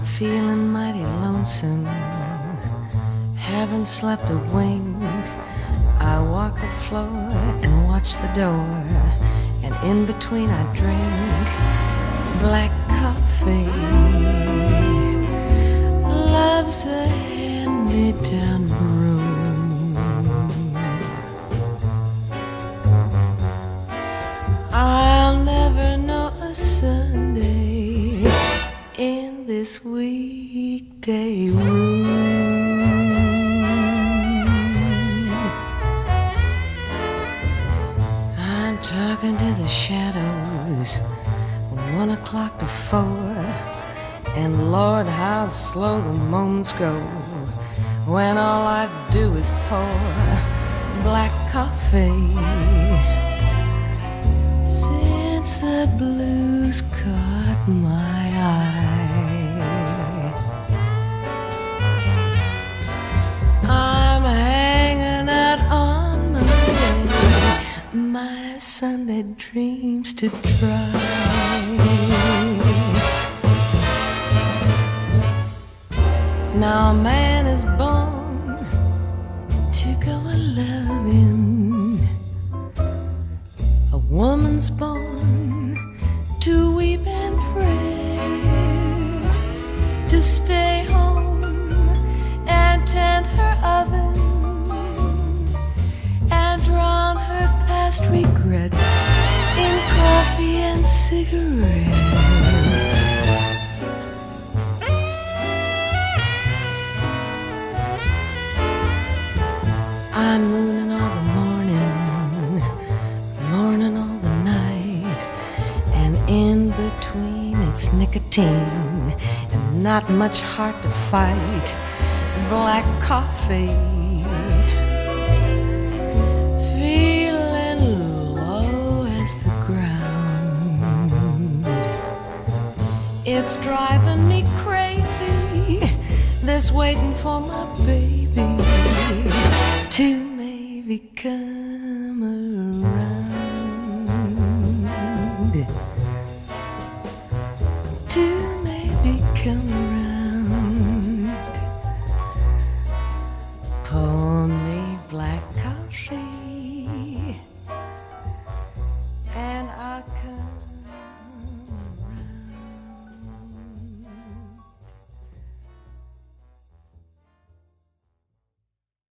feeling mighty lonesome. Haven't slept a wink. I walk the floor and watch the door. And in between, I drink black coffee. This weekday room. I'm talking to the shadows, one o'clock to four, and Lord, how slow the moments go when all I do is pour black coffee since the blues caught my eye. Sunday dreams to try. Now a man is born to go a loving. A woman's born to weep and fret, to stay home and tend her oven, and drown her past regrets in coffee and cigarettes. I'm mooning all the morning, morning all the night, and in between it's nicotine and not much heart to fight. Black coffee, It's driving me crazy, this waiting for my baby to maybe come.